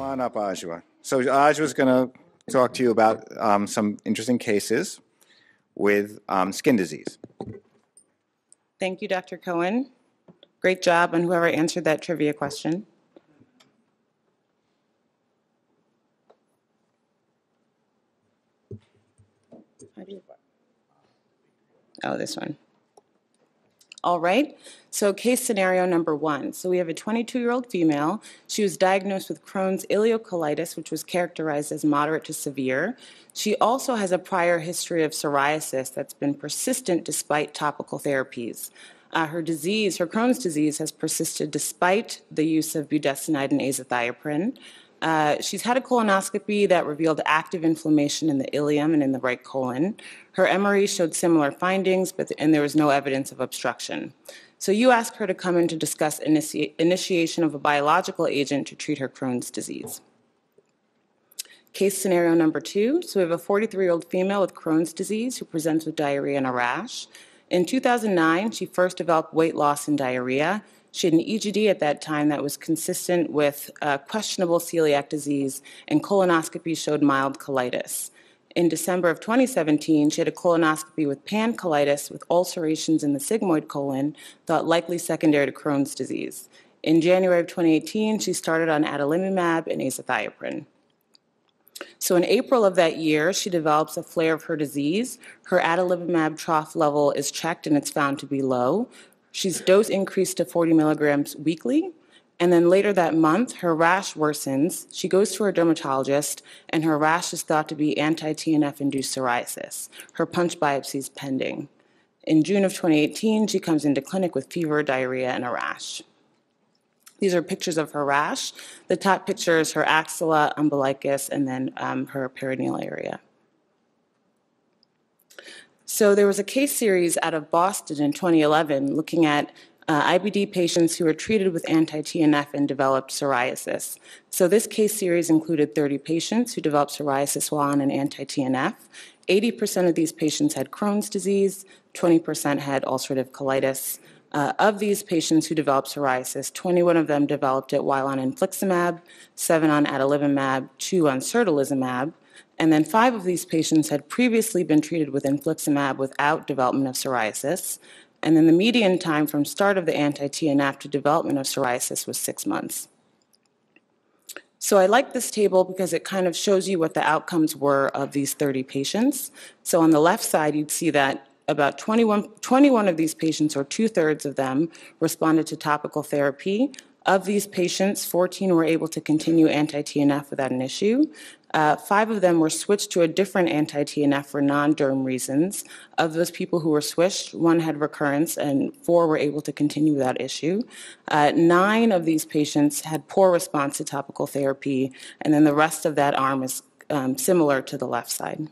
Come on up, Adjoa. So Adjoa's going to talk to you about um, some interesting cases with um, skin disease. Thank you, Dr. Cohen. Great job on whoever answered that trivia question. Oh, this one. All right, so case scenario number one. So we have a 22-year-old female. She was diagnosed with Crohn's ileocolitis, which was characterized as moderate to severe. She also has a prior history of psoriasis that's been persistent despite topical therapies. Uh, her disease, her Crohn's disease, has persisted despite the use of budesonide and azathioprine. Uh, she's had a colonoscopy that revealed active inflammation in the ileum and in the right colon. Her MRE showed similar findings, but and there was no evidence of obstruction. So you asked her to come in to discuss initia- initiation of a biological agent to treat her Crohn's disease. Case scenario number two. So we have a 43-year-old female with Crohn's disease who presents with diarrhea and a rash. In 2009, she first developed weight loss and diarrhea. She had an EGD at that time that was consistent with uh, questionable celiac disease, and colonoscopy showed mild colitis. In December of 2017, she had a colonoscopy with pancolitis with ulcerations in the sigmoid colon, thought likely secondary to Crohn's disease. In January of 2018, she started on adalimumab and azathioprine. So in April of that year, she develops a flare of her disease. Her adalimumab trough level is checked and it's found to be low. She's dose increased to 40 milligrams weekly. And then later that month, her rash worsens. She goes to her dermatologist, and her rash is thought to be anti TNF induced psoriasis. Her punch biopsy is pending. In June of 2018, she comes into clinic with fever, diarrhea, and a rash. These are pictures of her rash. The top picture is her axilla, umbilicus, and then um, her perineal area. So there was a case series out of Boston in 2011 looking at uh, IBD patients who were treated with anti-TNF and developed psoriasis. So this case series included 30 patients who developed psoriasis while on an anti-TNF. 80% of these patients had Crohn's disease, 20% had ulcerative colitis. Uh, of these patients who developed psoriasis, 21 of them developed it while on infliximab, 7 on adalimumab, 2 on certolizumab, and then 5 of these patients had previously been treated with infliximab without development of psoriasis. And then the median time from start of the anti-TNF to development of psoriasis was 6 months. So I like this table because it kind of shows you what the outcomes were of these 30 patients. So on the left side, you'd see that about 21, 21 of these patients, or two thirds of them, responded to topical therapy. Of these patients, 14 were able to continue anti TNF without an issue. Uh, five of them were switched to a different anti TNF for non derm reasons. Of those people who were switched, one had recurrence and four were able to continue without issue. Uh, nine of these patients had poor response to topical therapy, and then the rest of that arm is um, similar to the left side.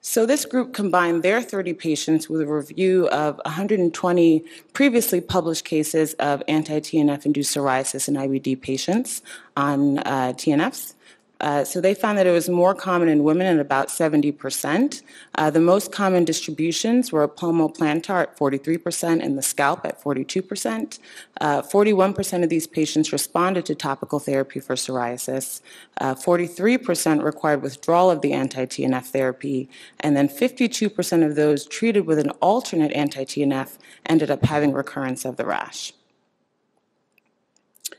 So this group combined their 30 patients with a review of 120 previously published cases of anti-TNF induced psoriasis in IBD patients on uh, TNFs. Uh, so they found that it was more common in women at about 70%. Uh, the most common distributions were palmoplantar at 43% and the scalp at 42%. Uh, 41% of these patients responded to topical therapy for psoriasis. 43% uh, required withdrawal of the anti-TNF therapy. And then 52% of those treated with an alternate anti-TNF ended up having recurrence of the rash.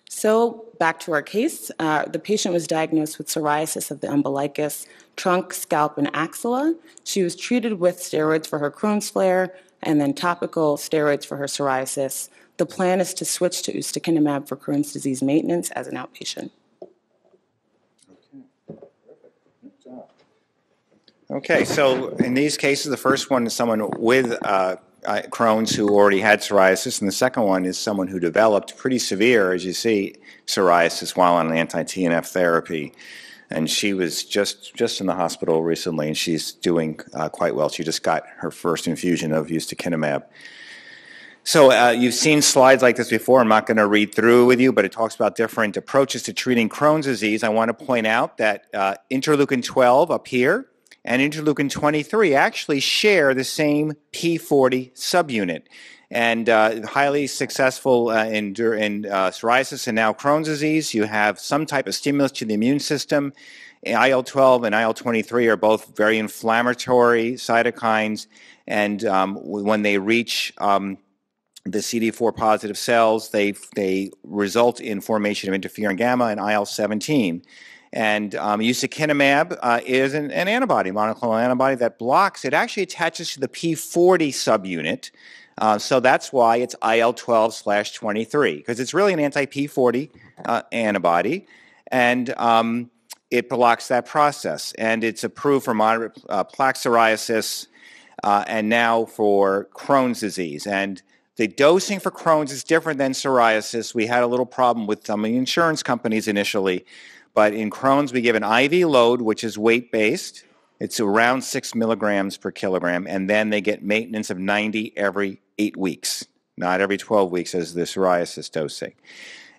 So back to our case, uh, the patient was diagnosed with psoriasis of the umbilicus, trunk, scalp, and axilla. She was treated with steroids for her Crohn's flare and then topical steroids for her psoriasis. The plan is to switch to ustekinumab for Crohn's disease maintenance as an outpatient. Okay. Perfect. Good job. Okay, so in these cases, the first one is someone with uh, uh, Crohn's who already had psoriasis, and the second one is someone who developed pretty severe, as you see, psoriasis while on anti-TNF therapy. And she was just just in the hospital recently, and she's doing uh, quite well. She just got her first infusion of ustekinumab. So uh, you've seen slides like this before. I'm not going to read through with you, but it talks about different approaches to treating Crohn's disease. I want to point out that uh, interleukin 12 up here and interleukin 23 actually share the same P40 subunit. And uh, highly successful uh, in, in uh, psoriasis and now Crohn's disease. You have some type of stimulus to the immune system. IL 12 and IL 23 are both very inflammatory cytokines. And um, when they reach um, the CD4 positive cells, they, they result in formation of interferon gamma and IL 17. And um, uh, is an, an, antibody, monoclonal antibody that blocks, it actually attaches to the P40 subunit. Uh, so that's why it's IL 12 slash 23, because it's really an anti P40 uh, antibody. And um, it blocks that process. And it's approved for moderate uh, plaque psoriasis uh, and now for Crohn's disease. And the dosing for Crohn's is different than psoriasis. We had a little problem with some of the insurance companies initially. But in Crohn's, we give an IV load, which is weight based. It's around six milligrams per kilogram. And then they get maintenance of 90 every eight weeks, not every 12 weeks as the psoriasis dosing.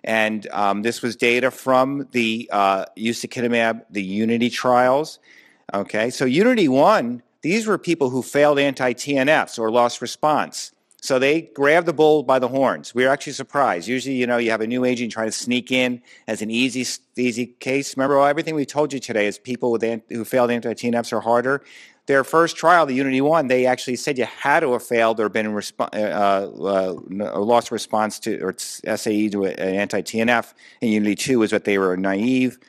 And um, this was data from the uh, the UNITI trials. Okay, so UNITI 1, these were people who failed anti TNFs or lost response. So they grabbed the bull by the horns. We were actually surprised. Usually, you know, you have a new agent trying to sneak in as an easy, easy case. Remember, everything we told you today is people with who failed anti-TNFs are harder. Their first trial, the UNITI One, they actually said you had to have failed or been resp- uh, uh, lost response to or SAE to an anti-TNF. And UNITI Two was that they were naive.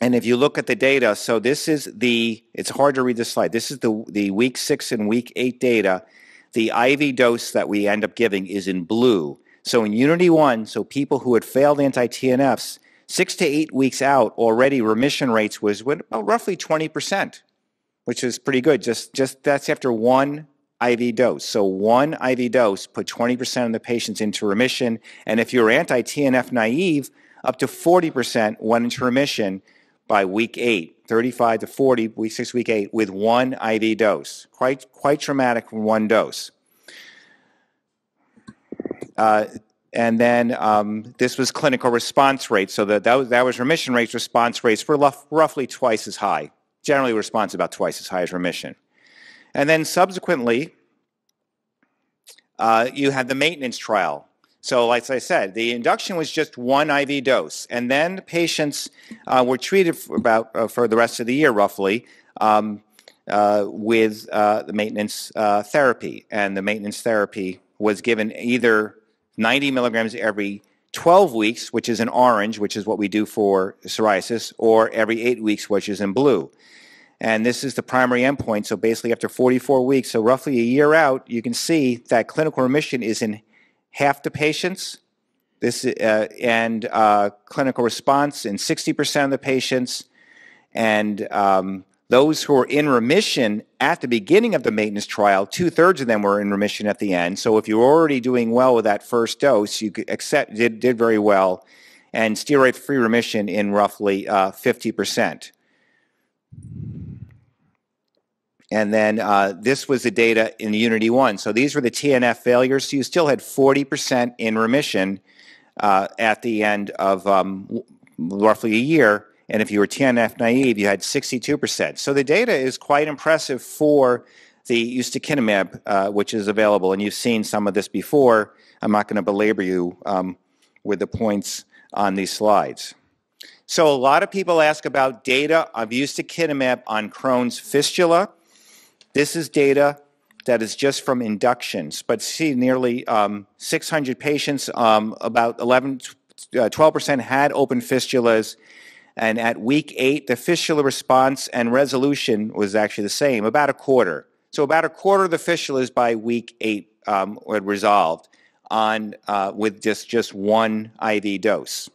And if you look at the data, so this is the, it's hard to read this slide. This is the, the week six and week eight data the IV dose that we end up giving is in blue. So in UNITI 1, so people who had failed anti-TNFs, six to eight weeks out, already remission rates was about roughly 20%, which is pretty good. Just, just that's after one IV dose. So one IV dose put 20% of the patients into remission. And if you're anti-TNF naive, up to 40% went into remission by week eight, 35 to 40, week six, week eight, with one IV dose. Quite, quite traumatic from one dose. Uh, and then um, this was clinical response rate. So that, that, was, that was remission rates, response rates were roughly twice as high. Generally, response about twice as high as remission. And then subsequently, uh, you had the maintenance trial. So, like I said, the induction was just one IV dose, and then patients uh, were treated for about uh, for the rest of the year, roughly, um, uh, with uh, the maintenance uh, therapy. And the maintenance therapy was given either 90 milligrams every 12 weeks, which is in orange, which is what we do for psoriasis, or every eight weeks, which is in blue. And this is the primary endpoint. So basically, after 44 weeks, so roughly a year out, you can see that clinical remission is in half the patients. This uh, and uh, clinical response in 60% of the patients, and um, those who were in remission at the beginning of the maintenance trial, two thirds of them were in remission at the end. So if you were already doing well with that first dose, you accept, did, did very well, and steroid free remission in roughly uh, 50%. And then uh, this was the data in UNITI 1. So these were the TNF failures. So you still had 40% in remission uh, at the end of um, roughly a year. And if you were TNF naive, you had 62%. So the data is quite impressive for the ustekinumab, uh, which is available. And you've seen some of this before. I'm not going to belabor you um, with the points on these slides. So a lot of people ask about data of ustekinumab on Crohn's fistula. This is data that is just from inductions, but see nearly um, 600 patients, um, about 11, uh, 12% had open fistulas. And at week eight, the fistula response and resolution was actually the same, about a quarter. So about a quarter of the fistulas by week eight um, were resolved on uh, with just, just one IV dose.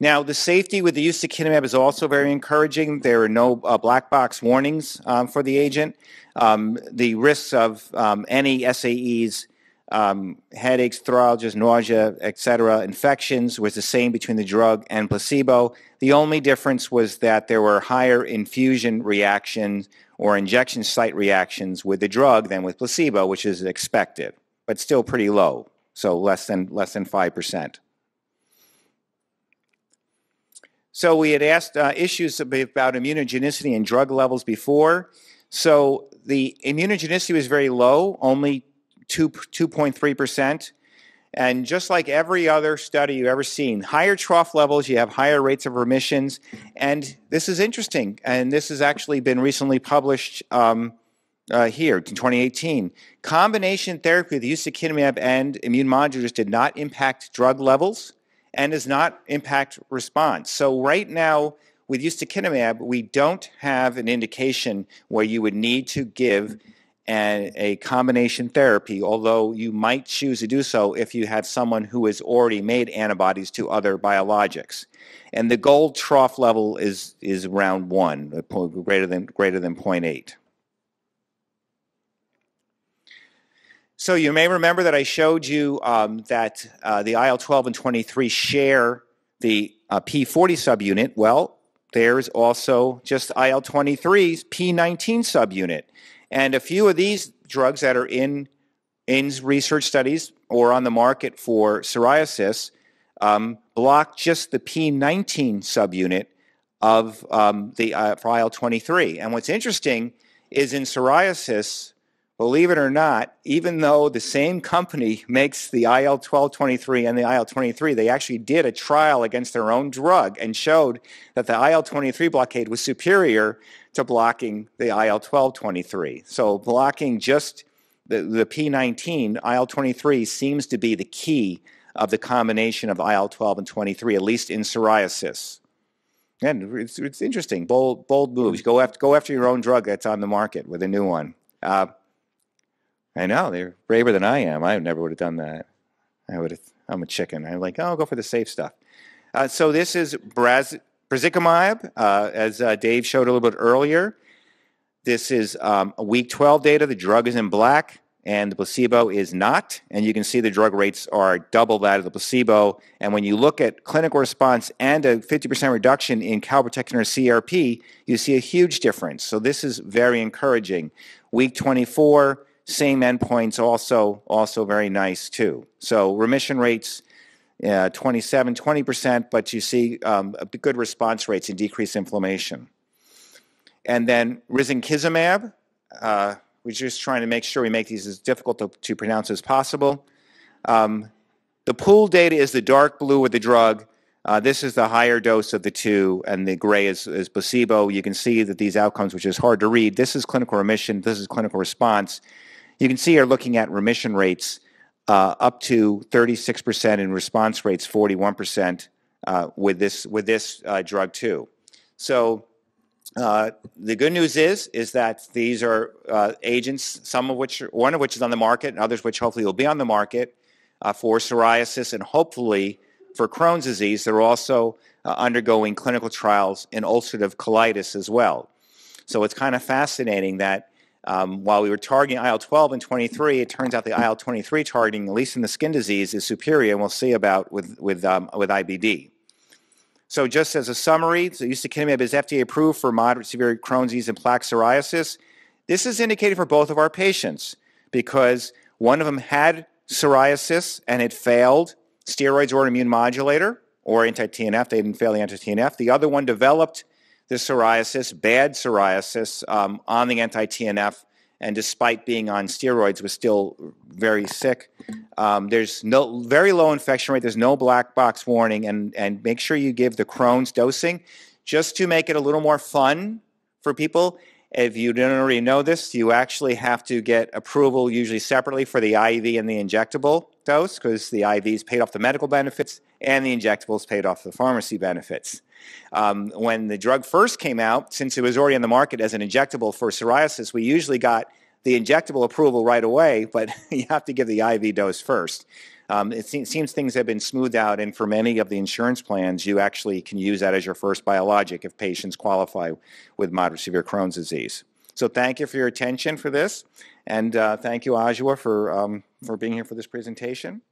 Now, the safety with the use of ustekinumab is also very encouraging. There are no uh, black box warnings um, for the agent. Um, the risks of um, any SAEs, um, headaches, neuralgia, nausea, etc., infections was the same between the drug and placebo. The only difference was that there were higher infusion reactions or injection site reactions with the drug than with placebo, which is expected, but still pretty low, so less than less than five percent. So we had asked uh, issues about immunogenicity and drug levels before. So the immunogenicity was very low, only 2, 2.3%. And just like every other study you've ever seen, higher trough levels, you have higher rates of remissions. And this is interesting. And this has actually been recently published um, uh, here in 2018. Combination therapy with ustekinumab and immune modulators did not impact drug levels and does not impact response. So right now, with ustekinumab, we don't have an indication where you would need to give an, a combination therapy, although you might choose to do so if you have someone who has already made antibodies to other biologics. And the gold trough level is, is around 1, uh, greater than, greater than 0.8. So you may remember that I showed you um, that uh, the IL-12 and 23 share the uh, P40 subunit. Well, there's also just IL-23's P19 subunit. And a few of these drugs that are in, in research studies or on the market for psoriasis um, block just the P19 subunit of um, the uh, IL-23. And what's interesting is in psoriasis, believe it or not, even though the same company makes the IL 1223 and the IL 23, they actually did a trial against their own drug and showed that the IL 23 blockade was superior to blocking the IL 1223. So blocking just the, the P19, IL 23 seems to be the key of the combination of IL 12 and 23, at least in psoriasis. And it's, it's interesting, bold, bold moves. Go after, go after your own drug that's on the market with a new one. Uh, I know they're braver than I am. I never would have done that. I would have. I'm a chicken. I'm like, oh, I'll go for the safe stuff. Uh, so this is Braz, uh, as uh, Dave showed a little bit earlier. This is um, week 12 data. The drug is in black, and the placebo is not. And you can see the drug rates are double that of the placebo. And when you look at clinical response and a 50% reduction in calprotectin or CRP, you see a huge difference. So this is very encouraging. Week 24 same endpoints also also very nice too. So remission rates, uh, 27, 20%, but you see um, good response rates and decreased inflammation. And then risankizumab, uh, we're just trying to make sure we make these as difficult to, to pronounce as possible. Um, the pool data is the dark blue with the drug. Uh, this is the higher dose of the two, and the gray is, is placebo. You can see that these outcomes, which is hard to read, this is clinical remission, this is clinical response. You can see here looking at remission rates uh, up to 36% and response rates 41% uh, with this with this uh, drug too. So uh, the good news is is that these are uh, agents, some of which one of which is on the market, and others which hopefully will be on the market uh, for psoriasis and hopefully for Crohn's disease. They're also undergoing clinical trials in ulcerative colitis as well. So it's kind of fascinating that um, while we were targeting IL-12 and 23, it turns out the IL-23 targeting, at least in the skin disease, is superior, and we'll see about with, with, um, with IBD. So just as a summary, so ustekinumab is FDA approved for moderate severe Crohn's disease and plaque psoriasis. This is indicated for both of our patients because one of them had psoriasis and it failed steroids or an immune modulator or anti-TNF. They didn't fail the anti-TNF. The other one developed the psoriasis, bad psoriasis, um, on the anti-TNF, and despite being on steroids, was still very sick. Um, there's no very low infection rate. There's no black box warning, and and make sure you give the Crohn's dosing, just to make it a little more fun for people. If you don't already know this, you actually have to get approval usually separately for the IV and the injectable dose because the IVs paid off the medical benefits and the injectables paid off the pharmacy benefits. Um, when the drug first came out, since it was already on the market as an injectable for psoriasis, we usually got the injectable approval right away, but you have to give the IV dose first. Um, it seems things have been smoothed out, and for many of the insurance plans, you actually can use that as your first biologic if patients qualify with moderate severe Crohn's disease. So thank you for your attention for this, and uh, thank you, Adjoa, for, um, for being here for this presentation.